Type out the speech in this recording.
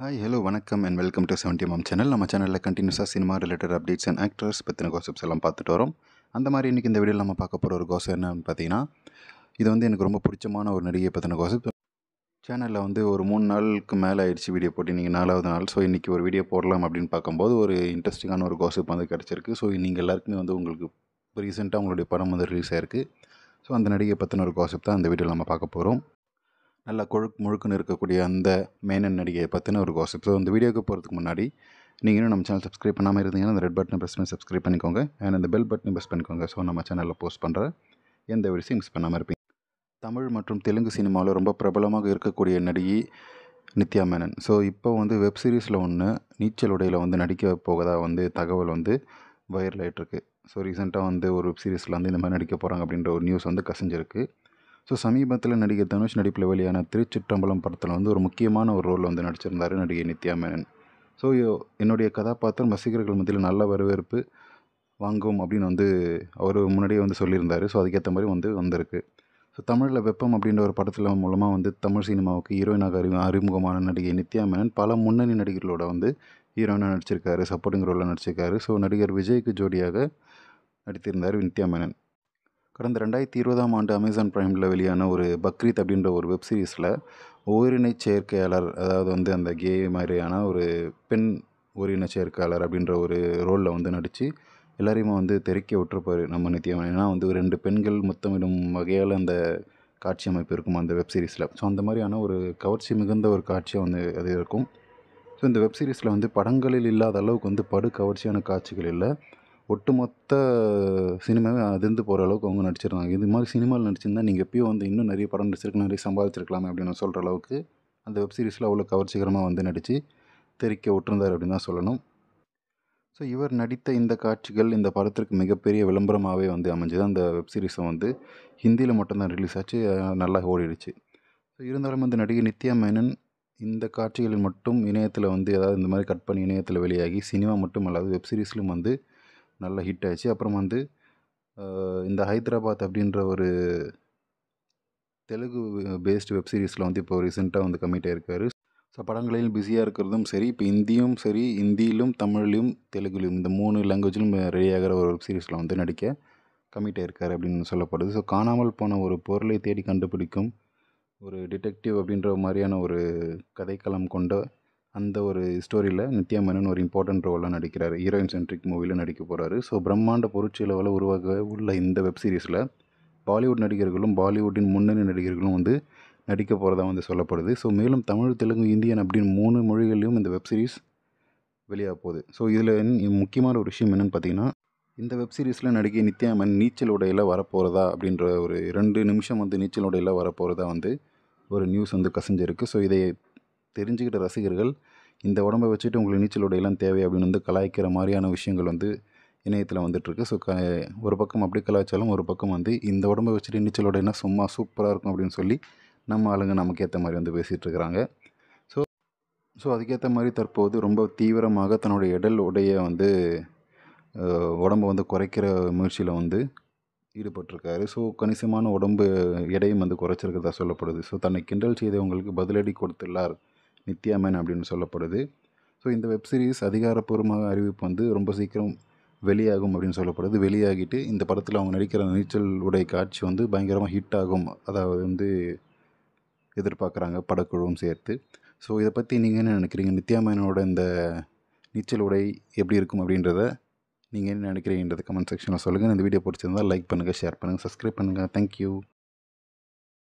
Hi hello வணக்கம் and welcome to seventy mm channel நம்ம சேனலில் கண்டினியூஸாக cinema related updates and actors பற்றின கோசப்ஸ் எல்லாம் பார்த்துட்டு வரோம். அந்த மாதிரி இன்றைக்கி இந்த வீடியோவில் நம்ம பார்க்க போகிற ஒரு கோசம் என்னன்னு பார்த்தீங்கன்னா இது வந்து எனக்கு ரொம்ப பிடிச்சமான ஒரு நடிகை பற்றின கோசப் சேனலில் வந்து ஒரு மூணு நாளுக்கு மேலே ஆயிடுச்சு வீடியோ போட்டு நீங்கள் நாலாவது நாள். ஸோ இன்றைக்கி ஒரு வீடியோ போடலாம் அப்படின்னு பார்க்கும்போது ஒரு இன்ட்ரெஸ்டிங்கான ஒரு கோசப் வந்து கிடச்சிருக்கு. ஸோ நீங்கள் எல்லாருக்குமே வந்து உங்களுக்கு ரீசெண்டாக உங்களுடைய படம் வந்து ரிலீஸ் ஆயிருக்கு. ஸோ அந்த நடிகை பற்றின ஒரு கோசப் தான் அந்த வீடியோவில் நம்ம பார்க்க போகிறோம் நல்லா கொழுக்கு முழுக்குன்னு இருக்கக்கூடிய அந்த மேனன் நடிகையை பற்றின ஒரு கோசப் ஸோ இந்த வீடியோக்கு போகிறதுக்கு முன்னாடி நீங்கள் இன்னும் நம்ம சேனல் சப்ஸ்கிரைப் பண்ணாமல் இருந்தீங்கன்னா அந்த ரெட் பட்டனை ப்ரெஸ் பண்ணி சப்ஸ்கிரைப் பண்ணிக்கோங்க. அண்ட் அந்த பெல் பட்டனை ப்ரெஸ் பண்ணிக்கோங்க. ஸோ நம்ம சேனலில் போஸ்ட் பண்ணுற எந்த விஷயம் மிஸ் பண்ணாமல் இருப்பீங்க. தமிழ் மற்றும் தெலுங்கு சினிமாவில் ரொம்ப பிரபலமாக இருக்கக்கூடிய நடிகை நித்யா மேனன். ஸோ இப்போ வந்து வெப் சீரிஸில் ஒன்று நீச்சல் உடையில் வந்து நடிக்க போவதா வந்து தகவல் வந்து வைரல் ஆகிட்டுருக்கு ஸோ ரீசெண்டாக வந்து ஒரு வெப் சீரிஸில் வந்து இந்த மாதிரி நடிக்க போகிறாங்க அப்படின்ற ஒரு நியூஸ் வந்து கசிஞ்சிருக்கு. ஸோ சமீபத்தில் நடிகர் தனுஷ் நடிப்பில் வெளியான திருச்சிற்றம்பலம் படத்தில் வந்து ஒரு முக்கியமான ஒரு ரோல் வந்து நடிச்சிருந்தார் நடிகை நித்யா மேனன். ஸோ என்னுடைய கதாபாத்திரம் ரசிகர்கள் மத்தியில் நல்ல வரவேற்பு வாங்கும் அப்படின்னு வந்து அவர் முன்னாடியே வந்து சொல்லியிருந்தார். ஸோ அதுக்கேற்ற மாதிரி வந்து வந்திருக்கு. ஸோ தமிழில் வெப்பம் அப்படின்ற ஒரு படத்தில் மூலமாக வந்து தமிழ் சினிமாவுக்கு ஹீரோயினாக அறி அறிமுகமான நடிகை நித்யா மேனன் பல முன்னணி நடிகர்களோட வந்து ஹீரோயினாக நடிச்சிருக்காரு சப்போர்ட்டிங் ரோலில் நடிச்சிருக்காரு. ஸோ நடிகர் விஜய்க்கு ஜோடியாக நடித்திருந்தார் நித்யா மேனன். கடந்த ரெண்டாயிரத்தி இருபதாம் ஆண்டு அமேசான் ப்ரைமில் வெளியான ஒரு பக்ரீத் அப்படின்ற ஒரு வெப் சீரிஸில் ஓரினை சேர்க்கையாளர் அதாவது வந்து அந்த கே மாதிரியான ஒரு பெண் ஓரின சேர்க்கையாளர் அப்படின்ற ஒரு ரோலில் வந்து நடித்து எல்லாரையுமே வந்து தெறிக்க விட்டுருப்பார் நம்ம நித்தியம் ஏன்னா வந்து ரெண்டு பெண்கள் முத்தமிடும் வகையால் அந்த காட்சி அமைப்பு இருக்கும் அந்த வெப் சீரிஸில் ஸோ அந்த மாதிரியான ஒரு கவர்ச்சி மிகுந்த ஒரு காட்சியாக வந்து அது இருக்கும். ஸோ இந்த வெப் சீரிஸில் வந்து படங்களில் இல்லாத அளவுக்கு வந்து படு கவர்ச்சியான காட்சிகள் இல்லை. ஒட்டுமொத்த சினிமாவே அதிர்ந்து போகிற அளவுக்கு அவங்க நடிச்சிருந்தாங்க. இது மாதிரி சினிமாவில் நடிச்சிருந்தா நீங்கள் எப்பயும் வந்து இன்னும் நிறைய படம் நடிச்சிருக்கு நிறைய சம்பாதிச்சிருக்கலாமே அப்படின்னு சொல்கிற அளவுக்கு அந்த வெப் சீரிஸில் அவ்வளோ கவர்ச்சிகரமாக வந்து நடித்து தெரிக்க விட்டுருந்தார் அப்படின்னு தான் சொல்லணும். ஸோ இவர் நடித்த இந்த காட்சிகள் இந்த படத்திற்கு மிகப்பெரிய விளம்பரமாகவே வந்து அமைஞ்சது. அந்த வெப் சீரிஸை வந்து ஹிந்தியில் மட்டும்தான் ரிலீஸ் ஆச்சு. நல்லா ஓடிடுச்சு. ஸோ இருந்தாலும் வந்து நடிகை நித்யா மேனன் இந்த காட்சிகளில் மட்டும் இணையத்தில் வந்து ஏதாவது இந்த மாதிரி கட் பண்ணி இணையத்தில் வெளியாகி சினிமா மட்டும் அல்லாது வெப் சீரிஸ்லையும் வந்து நல்ல ஹிட் ஆச்சு அப்புறம் வந்து இந்த ஹைதராபாத் அப்படின்ற ஒரு தெலுங்கு பேஸ்டு வெப் சீரிஸில் வந்து இப்போ ரீசெண்டாக வந்து கம்மிட் ஆகிருக்காரு ஸோ படங்களில் பிஸியாக இருக்கிறதும் சரி இப்போ இந்தியும் சரி இந்தியிலும் தமிழ்லையும் தெலுங்குலையும் இந்த மூணு லாங்குவேஜிலும் ரெடியாகிற ஒரு வெப் சீரிஸில் வந்து நடிக்க கம்மிட் ஆகிருக்காரு அப்படின்னு சொல்லப்படுது. ஸோ காணாமல் போன ஒரு பொருளை தேடி கண்டுபிடிக்கும் ஒரு டிடெக்டிவ் அப்படின்ற மாதிரியான ஒரு கதைக்களம் கொண்ட அந்த ஒரு ஸ்டோரியில் நித்யா மேனன் ஒரு இம்பார்ட்டன்ட் ரோலாக நடிக்கிறார். ஹீரோயின் சென்ட்ரிக் மூவியில் நடிக்க போகிறாரு ஸோ பிரம்மாண்ட பொருட்செலவில் உருவாக உள்ள இந்த வெப் சீரிஸில் பாலிவுட் நடிகர்களும் பாலிவுட்டின் முன்னணி நடிகர்களும் வந்து நடிக்க போகிறதா வந்து சொல்லப்படுது. ஸோ மேலும் தமிழ் தெலுங்கு இந்தியன் அப்படின்னு மூணு மொழிகளிலும் இந்த வெப் சீரிஸ் வெளியாக போகுது. ஸோ இதில் முக்கியமான ஒரு விஷயம் என்னென்னு பார்த்தீங்கன்னா இந்த வெப் சீரிஸில் நடிகை நித்யா மேன் நீச்சல் உடையில் வரப்போகிறதா அப்படின்ற ஒரு ரெண்டு நிமிஷம் வந்து நீச்சல் உடையில் வரப்போகிறதா வந்து ஒரு நியூஸ் வந்து கசிஞ்சிருக்கு. ஸோ இதை தெரிஞ்சுக்கிட்ட ரசிகர்கள் இந்த உடம்பை வச்சுட்டு உங்களுக்கு நீச்சல் உடையெல்லாம் தேவை அப்படின்னு வந்து கலாய்க்கிற மாதிரியான விஷயங்கள் வந்து இணையத்தில் வந்துட்டுருக்கு. ஸோ க ஒரு பக்கம் அப்படி கலாய்ச்சாலும் ஒரு பக்கம் வந்து இந்த உடம்பை வச்சுட்டு நீச்சல் உடையினா சும்மா சூப்பராக இருக்கும் அப்படின்னு சொல்லி நம்ம ஆளுங்க நமக்கு ஏற்ற மாதிரி வந்து பேசிகிட்டு இருக்கிறாங்க. ஸோ ஸோ அதுக்கேற்ற மாதிரி தற்போது ரொம்ப தீவிரமாக தன்னுடைய இடல் உடைய வந்து உடம்பை வந்து குறைக்கிற முயற்சியில் வந்து ஈடுபட்டிருக்காரு. ஸோ கணிசமான உடம்பு எடையும் வந்து குறைச்சிருக்கிறதா சொல்லப்படுது. ஸோ தன்னை கிண்டல் செய்தவங்களுக்கு பதிலடி கொடுத்துள்ளார் நித்யா மேன் அப்படின்னு சொல்லப்படுது. ஸோ இந்த வெப் சீரிஸ் அதிகாரப்பூர்வமாக அறிவிப்பு வந்து ரொம்ப சீக்கிரம் வெளியாகும் அப்படின்னு சொல்லப்படுது. வெளியாகிட்டு இந்த படத்தில் அவங்க நடிக்கிற நீச்சல் உடை காட்சி வந்து பயங்கரமாக ஹிட் ஆகும். அதாவது வந்து எதிர்பார்க்குறாங்க படக்குழுவும் சேர்த்து. ஸோ இதை பற்றி நீங்கள் என்ன நினைக்கிறீங்க? நித்யா மேனோட இந்த நீச்சல் உடை எப்படி இருக்கும் அப்படின்றத நீங்கள் என்ன நினைக்கிறீங்கன்றது கமெண்ட் செக்ஷனில் சொல்லுங்கள் இந்த வீடியோ பிடிச்சிருந்தால் லைக் பண்ணுங்கள் ஷேர் பண்ணுங்கள் சப்ஸ்கிரைப் பண்ணுங்கள் தேங்க்யூ